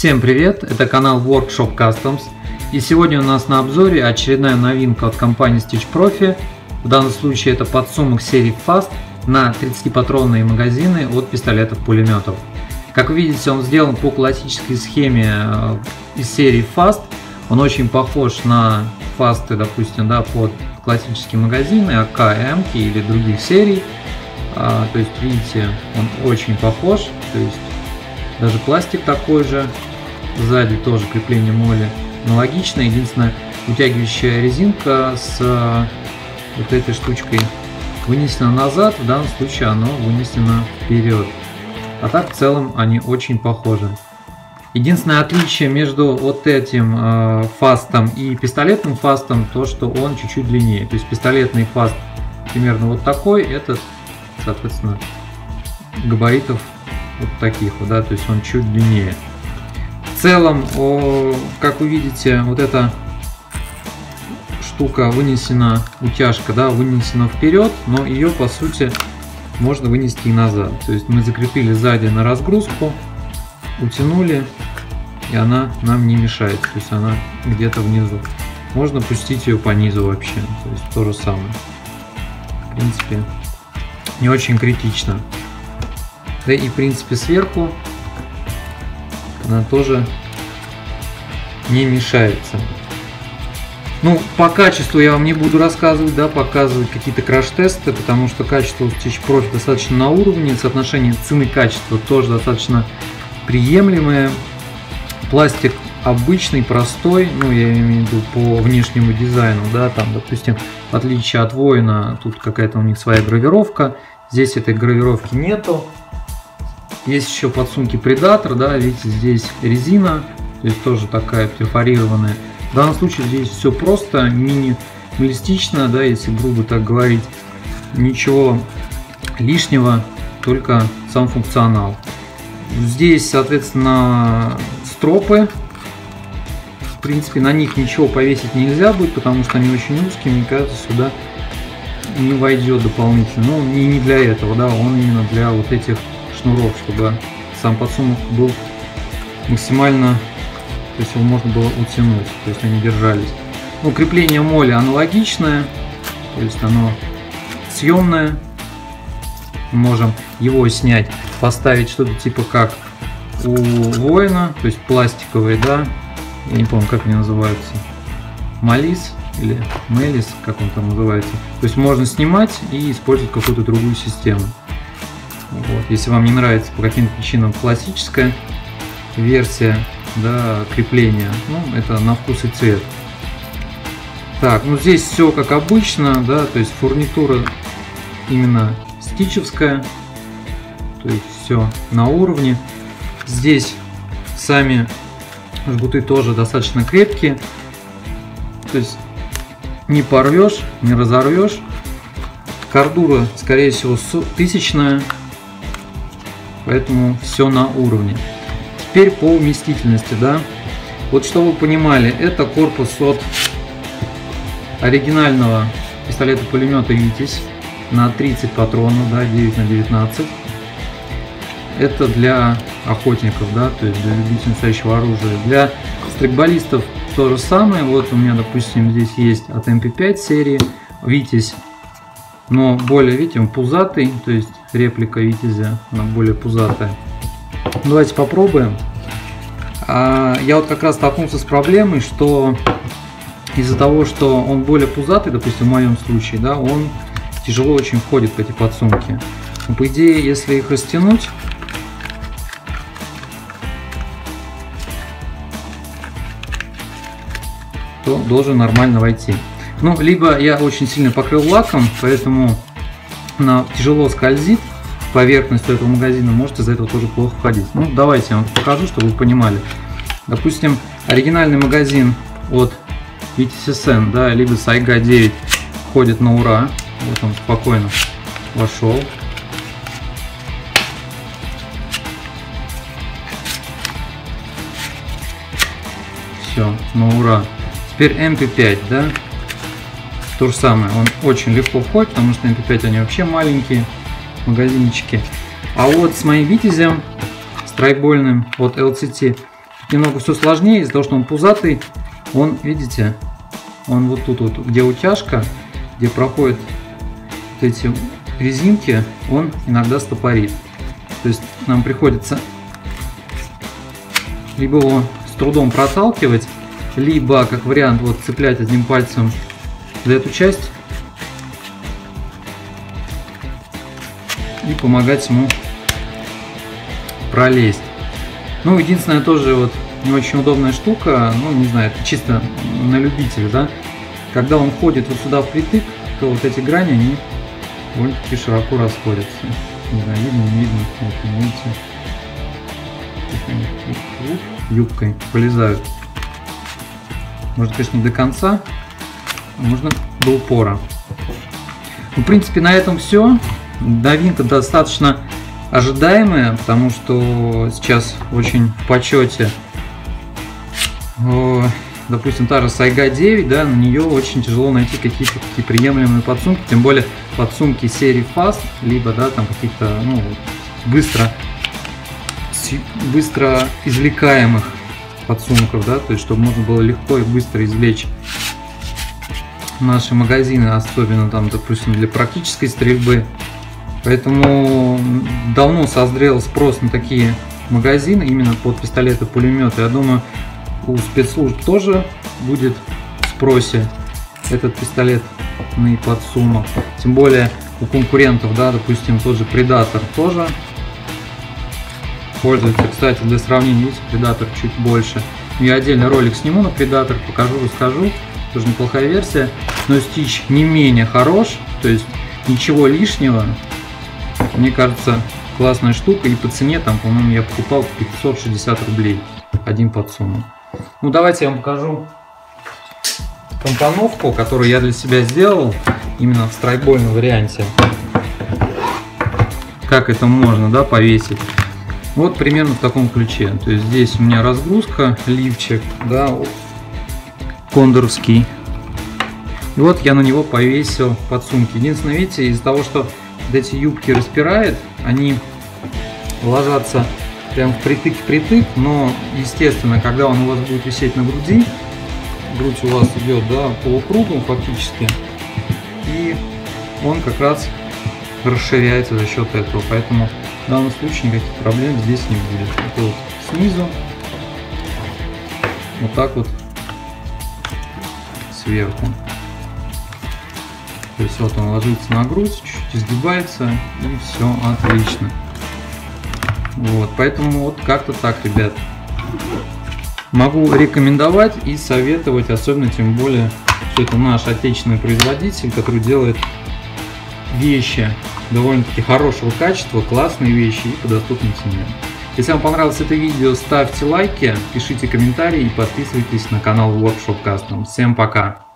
Всем привет, это канал Workshop Customs и сегодня у нас на обзоре очередная новинка от компании Stitch Profi. В данном случае это подсумок серии Fast на 30-патронные магазины от пистолетов-пулеметов. Как вы видите, он сделан по классической схеме э, из серии Fast. Он очень похож на Fast, допустим, да, под классические магазины, АК, М или других серий. А, то есть, видите, он очень похож. То есть, даже пластик такой же. Сзади тоже крепление моли аналогично. Единственное, утягивающая резинка с э, вот этой штучкой вынесена назад. В данном случае оно вынесено вперед. А так в целом они очень похожи. Единственное отличие между вот этим э, фастом и пистолетным фастом, то что он чуть-чуть длиннее. То есть пистолетный фаст примерно вот такой, этот, соответственно, габаритов вот таких да, то есть он чуть длиннее. В целом, о, как вы видите, вот эта штука вынесена, утяжка, да, вынесена вперед, но ее по сути можно вынести и назад. То есть мы закрепили сзади на разгрузку, утянули, и она нам не мешает. То есть она где-то внизу. Можно пустить ее по низу вообще. То есть то же самое. В принципе, не очень критично. Да и в принципе сверху она тоже не мешается. Ну, по качеству я вам не буду рассказывать, да, показывать какие-то краш-тесты, потому что качество у Stitch Profi достаточно на уровне, соотношение цены-качества тоже достаточно приемлемое. Пластик обычный, простой, ну, я имею в виду по внешнему дизайну, да, там, допустим, в отличие от воина, тут какая-то у них своя гравировка, здесь этой гравировки нету. Есть еще подсумки Predator, да, видите, здесь резина, то есть тоже такая перфорированная. В данном случае здесь все просто, минималистично, да, если грубо так говорить. Ничего лишнего, только сам функционал. Здесь, соответственно, стропы. В принципе, на них ничего повесить нельзя будет, потому что они очень узкие. Мне кажется, сюда не войдет дополнительно. Ну, не, не для этого, да, он именно для вот этих шнуров, чтобы сам подсумок был максимально то есть его можно было утянуть, то есть они держались. Ну, крепление моли аналогичное, то есть оно съемное. Можем его снять, поставить что-то типа как у воина, то есть пластиковые, да, я не помню, как они называются, малис или мелис, как он там называется. То есть можно снимать и использовать какую-то другую систему. Вот. Если вам не нравится по каким-то причинам классическая версия, да, крепления. Ну, это на вкус и цвет. Так, ну здесь все как обычно, да, то есть фурнитура именно стичевская, то есть все на уровне. Здесь сами жгуты тоже достаточно крепкие, то есть не порвешь, не разорвешь. Кордура, скорее всего, тысячная, поэтому все на уровне. Теперь по вместительности, да. Вот чтобы вы понимали, это корпус от оригинального пистолета-пулемета Витязь на 30 патронов, да, 9 на 19. Это для охотников, да, то есть для любителей настоящего оружия. Для стрейкболистов то же самое. Вот у меня, допустим, здесь есть от MP5 серии Витязь, но более, видите, он пузатый, то есть реплика Витязя, она более пузатая. Давайте попробуем. А, я вот как раз столкнулся с проблемой, что из-за того, что он более пузатый, допустим, в моем случае, да, он тяжело очень входит в эти подсумки. По идее, если их растянуть, то должен нормально войти. Ну, либо я очень сильно покрыл лаком, поэтому она тяжело скользит, поверхность этого магазина, может из-за этого тоже плохо входить. Ну, давайте я вам покажу, чтобы вы понимали. Допустим, оригинальный магазин от VTSN, да, либо Сайга 9 ходит на ура. Вот он спокойно вошел. Все, на ура. Теперь MP5, да, то же самое, он очень легко входит, потому что MP5 они вообще маленькие магазинчики. А вот с моим витязем страйкбольным от LCT немного все сложнее, из-за того, что он пузатый, он, видите, он вот тут вот, где утяжка, где проходят вот эти резинки, он иногда стопорит. То есть нам приходится либо его с трудом проталкивать, либо, как вариант, вот цеплять одним пальцем за эту часть и помогать ему пролезть. Ну, единственное, тоже вот не очень удобная штука, ну, не знаю, это чисто на любителя, да, когда он входит вот сюда впритык, то вот эти грани, они довольно-таки широко расходятся. Не знаю, видно, не видно, вот, видите, юбкой полезают. Может, конечно, не до конца, можно до упора. Ну, в принципе, на этом все. Новинка достаточно ожидаемая, потому что сейчас очень в почете допустим, та же Сайга 9, да, на нее очень тяжело найти какие-то такие приемлемые подсумки, тем более подсумки серии Fast, либо, да, там каких-то, ну, быстро, быстро извлекаемых подсумков, да, то есть, чтобы можно было легко и быстро извлечь наши магазины, особенно там, допустим, для практической стрельбы. Поэтому давно созрел спрос на такие магазины именно под пистолеты-пулеметы. Я думаю, у спецслужб тоже будет в спросе этот пистолетный подсумок. Тем более у конкурентов, да, допустим, тот же Predator тоже пользуется. Кстати, для сравнения, видите, Predator чуть больше. Я отдельный ролик сниму на Predator, покажу, расскажу. Тоже неплохая версия. Но Stitch не менее хорош, то есть ничего лишнего. Мне кажется, классная штука. И по цене там, по-моему, я покупал 560 рублей один подсумок. Ну давайте я вам покажу компоновку, которую я для себя сделал именно в страйкбольном варианте. Как это можно да, повесить. Вот примерно в таком ключе. То есть здесь у меня разгрузка, лифчик, да, кондоровский. И вот я на него повесил подсумки. Единственное, видите, из-за того, что эти юбки распирает, они ложатся прям впритык-впритык, но, естественно, когда он у вас будет висеть на груди, грудь у вас идет, да, полукругом фактически, и он как раз расширяется за счет этого, поэтому в данном случае никаких проблем здесь не будет. Это вот снизу, вот так вот сверху. То есть вот он ложится на грудь, чуть-чуть изгибается и все отлично. Вот, поэтому вот как-то так, ребят. Могу рекомендовать и советовать, особенно тем более, что это наш отечественный производитель, который делает вещи довольно-таки хорошего качества, классные вещи и по доступной цене. Если вам понравилось это видео, ставьте лайки, пишите комментарии и подписывайтесь на канал Workshop Custom. Всем пока!